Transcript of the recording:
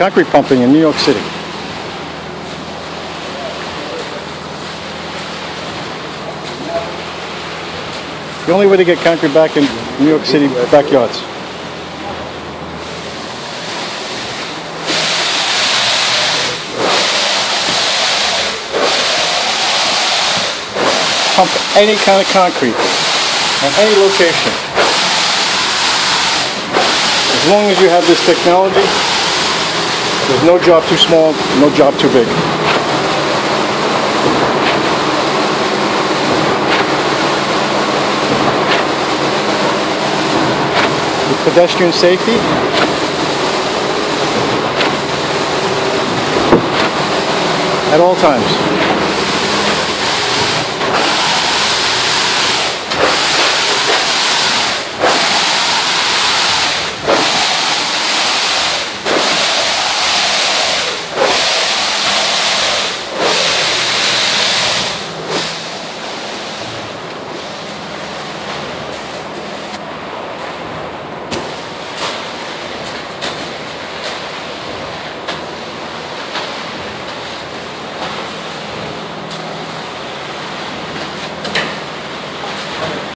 concrete pumping in New York City. The only way to get concrete back in New York City backyards. Pump any kind of concrete at any location. As long as you have this technology, there's no job too small, no job too big. With pedestrian safety, at all times.